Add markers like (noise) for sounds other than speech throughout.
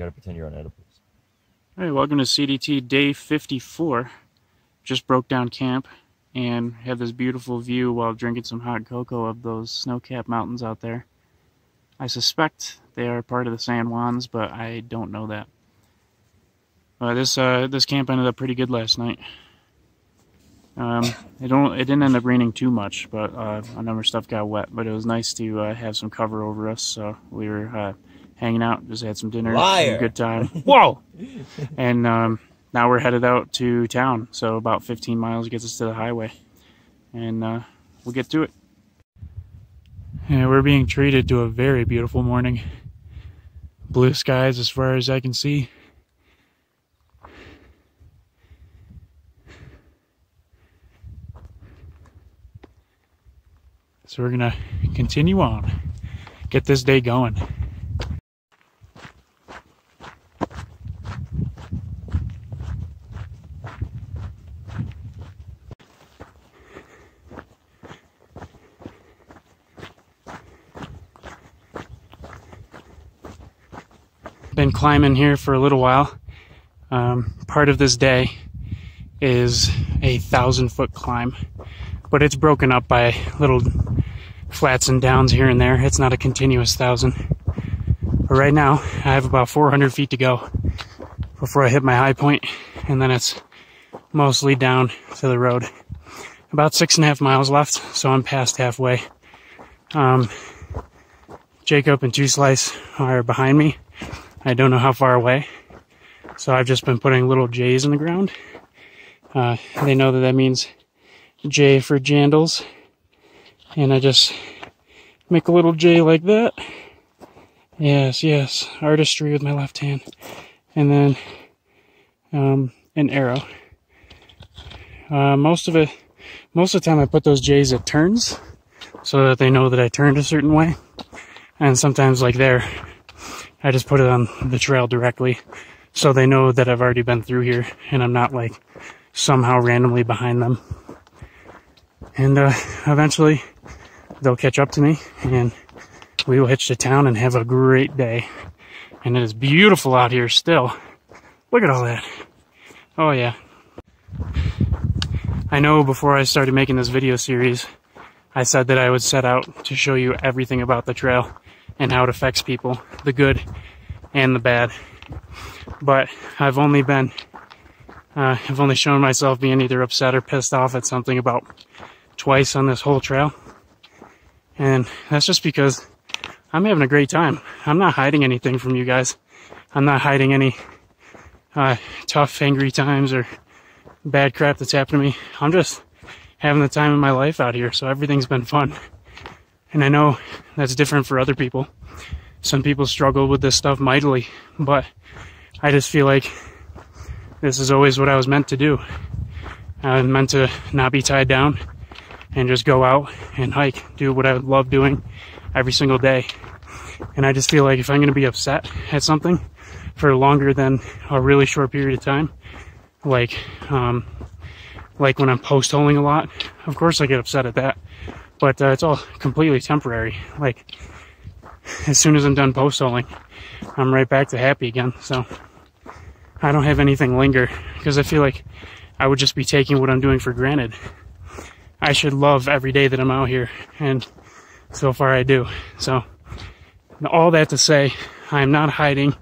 gotta pretend you're on edibles. All right, welcome to CDT day 54. Just broke down camp and had this beautiful view while drinking some hot cocoa of those snow-capped mountains out there. I suspect they are part of the San Juans, but I don't know that. Uh, this uh, this camp ended up pretty good last night. Um, it don't it didn't end up raining too much, but uh, a number of stuff got wet. But it was nice to uh, have some cover over us, so we were uh, hanging out, just had some dinner, Liar. good time. (laughs) Whoa! and um, now we're headed out to town, so about 15 miles gets us to the highway, and uh, we'll get to it. Yeah, we're being treated to a very beautiful morning. Blue skies as far as I can see. So we're gonna continue on, get this day going. Been climbing here for a little while. Um, part of this day is a thousand foot climb, but it's broken up by little flats and downs here and there. It's not a continuous thousand. But right now, I have about 400 feet to go before I hit my high point, and then it's mostly down to the road. About six and a half miles left, so I'm past halfway. Um, Jacob and Two Slice are behind me. I don't know how far away, so I've just been putting little J's in the ground. Uh, they know that that means J for Jandals, and I just make a little J like that. Yes, yes, artistry with my left hand, and then um, an arrow. Uh, most of it, most of the time, I put those J's at turns so that they know that I turned a certain way, and sometimes, like there, I just put it on the trail directly so they know that I've already been through here and I'm not like somehow randomly behind them. And uh, eventually they'll catch up to me and we will hitch to town and have a great day. And it is beautiful out here still. Look at all that. Oh yeah. I know before I started making this video series, I said that I would set out to show you everything about the trail and how it affects people, the good and the bad. But I've only been, uh, I've only shown myself being either upset or pissed off at something about twice on this whole trail. And that's just because I'm having a great time. I'm not hiding anything from you guys. I'm not hiding any uh, tough, angry times or bad crap that's happened to me. I'm just having the time of my life out here, so everything's been fun. And I know that's different for other people. Some people struggle with this stuff mightily, but I just feel like this is always what I was meant to do. I was meant to not be tied down and just go out and hike, do what I love doing every single day. And I just feel like if I'm going to be upset at something for longer than a really short period of time, like, um, like when I'm post holing a lot, of course I get upset at that but uh, it's all completely temporary. Like as soon as I'm done post holing, I'm right back to happy again. So I don't have anything linger because I feel like I would just be taking what I'm doing for granted. I should love every day that I'm out here, and so far I do. So all that to say, I am not hiding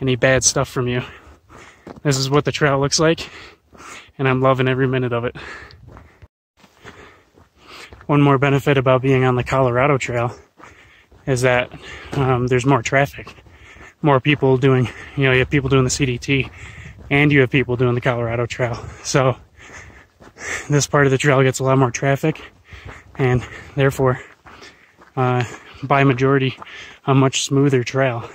any bad stuff from you. This is what the trail looks like, and I'm loving every minute of it one more benefit about being on the Colorado Trail is that um, there's more traffic, more people doing, you know, you have people doing the CDT and you have people doing the Colorado Trail. So this part of the trail gets a lot more traffic and therefore, uh, by majority, a much smoother trail.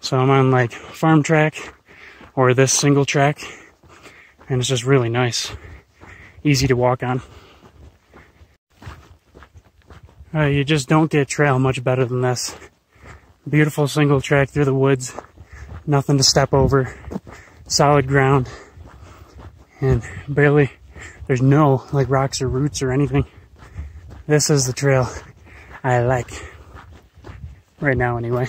So I'm on like farm track or this single track and it's just really nice, easy to walk on. Uh, you just don't get trail much better than this. Beautiful single track through the woods. Nothing to step over. Solid ground. And barely, there's no like rocks or roots or anything. This is the trail I like. Right now anyway.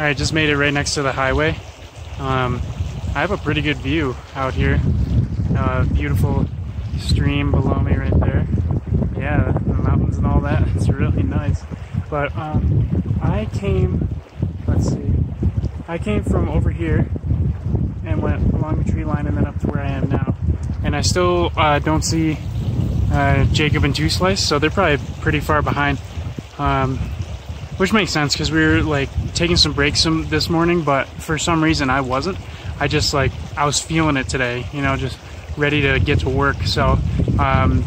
Alright, just made it right next to the highway. Um, I have a pretty good view out here. Uh, beautiful stream below me right there. Yeah, the mountains and all that. (laughs) It's really nice. But um, I came, let's see, I came from over here and went along the tree line and then up to where I am now. And I still uh, don't see uh, Jacob and Two Slice, so they're probably pretty far behind. Um, which makes sense because we were like taking some breaks some, this morning, but for some reason I wasn't. I just like I was feeling it today, you know, just ready to get to work. So um,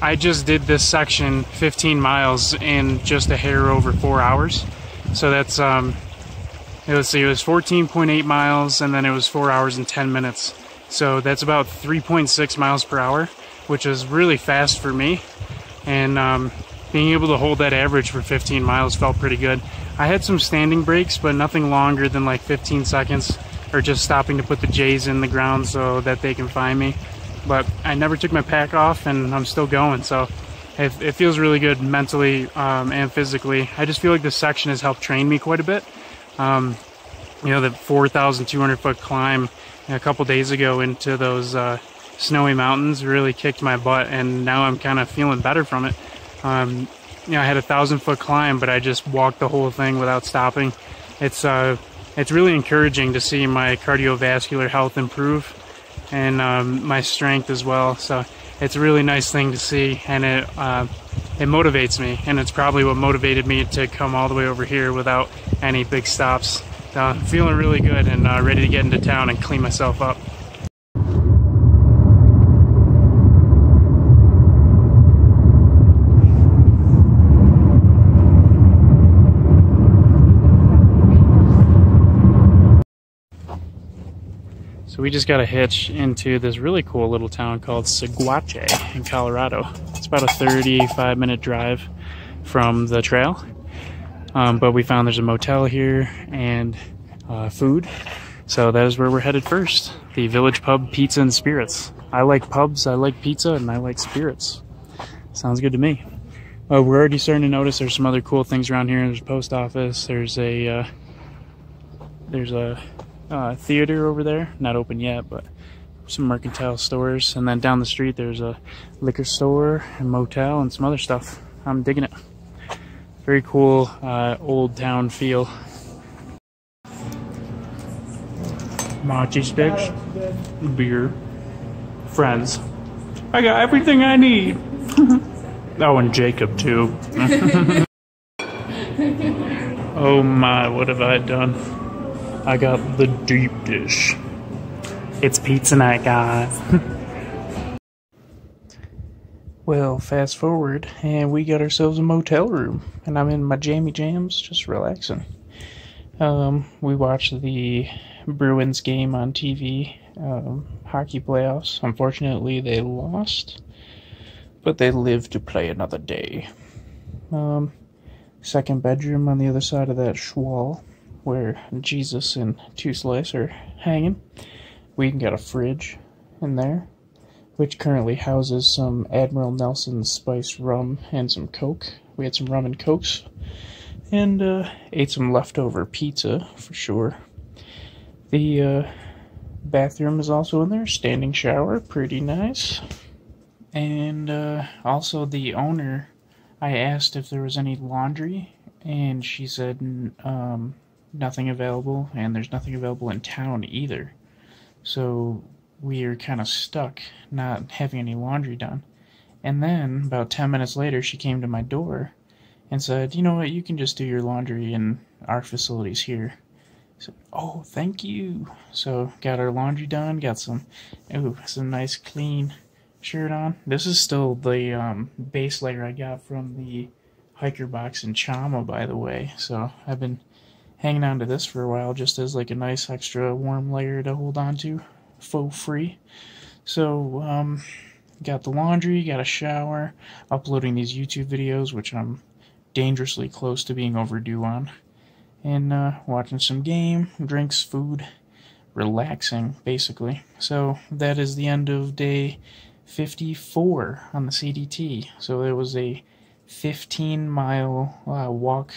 I just did this section 15 miles in just a hair over four hours. So that's um, it was it was 14.8 miles, and then it was four hours and 10 minutes. So that's about 3.6 miles per hour, which is really fast for me. And um, being able to hold that average for 15 miles felt pretty good. I had some standing breaks, but nothing longer than like 15 seconds or just stopping to put the J's in the ground so that they can find me. But I never took my pack off and I'm still going. So it, it feels really good mentally um, and physically. I just feel like this section has helped train me quite a bit. Um, you know, the 4,200 foot climb a couple days ago into those uh, snowy mountains really kicked my butt and now I'm kind of feeling better from it. Um, you know, I had a thousand foot climb, but I just walked the whole thing without stopping. It's uh, it's really encouraging to see my cardiovascular health improve and um, my strength as well. So it's a really nice thing to see, and it uh, it motivates me, and it's probably what motivated me to come all the way over here without any big stops. Uh, feeling really good and uh, ready to get into town and clean myself up. We just got a hitch into this really cool little town called Saguache in Colorado. It's about a 35 minute drive from the trail. Um, but we found there's a motel here and uh, food. So that is where we're headed first. The Village Pub Pizza and Spirits. I like pubs, I like pizza, and I like spirits. Sounds good to me. Uh, we're already starting to notice there's some other cool things around here. There's a post office. There's a uh, there's a uh, theater over there, not open yet, but some mercantile stores. And then down the street, there's a liquor store, and motel, and some other stuff. I'm digging it. Very cool uh, old town feel. Mochi sticks, beer, friends. I got everything I need. (laughs) oh, and Jacob too. (laughs) oh my, what have I done? I got the deep dish. It's pizza night, guys. (laughs) well, fast forward, and we got ourselves a motel room, and I'm in my jammy jams, just relaxing. Um, we watched the Bruins game on TV, um, hockey playoffs. Unfortunately, they lost, but they live to play another day. Um, second bedroom on the other side of that wall where Jesus and Two Slice are hanging. We can get a fridge in there, which currently houses some Admiral Nelson spice rum and some Coke. We had some rum and Cokes, and uh, ate some leftover pizza for sure. The uh, bathroom is also in there, standing shower, pretty nice. And uh, also, the owner, I asked if there was any laundry, and she said um, nothing available, and there's nothing available in town either. So we are kind of stuck not having any laundry done. And then, about 10 minutes later, she came to my door and said, You know what, you can just do your laundry in our facilities here. I said, Oh, thank you. So, got our laundry done, got some, ooh, some nice clean shirt on. This is still the um, base layer I got from the hiker box in Chama, by the way. So, I've been hanging on to this for a while just as like a nice extra warm layer to hold on to, faux free. So, um, got the laundry, got a shower, uploading these YouTube videos, which I'm dangerously close to being overdue on, and uh, watching some game, drinks, food, relaxing, basically. So that is the end of day 54 on the CDT. So it was a 15 mile uh, walk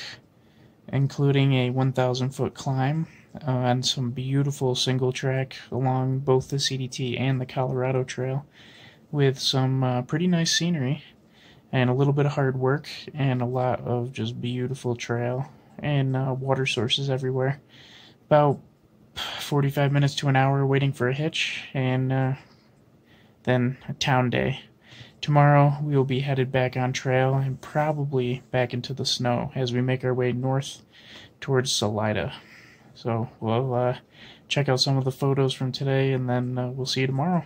including a 1,000 foot climb uh, on some beautiful single track along both the CDT and the Colorado Trail with some uh, pretty nice scenery and a little bit of hard work and a lot of just beautiful trail and uh, water sources everywhere. About 45 minutes to an hour waiting for a hitch and uh, then a town day. Tomorrow we will be headed back on trail and probably back into the snow as we make our way north towards Salida. So we'll uh, check out some of the photos from today and then uh, we'll see you tomorrow.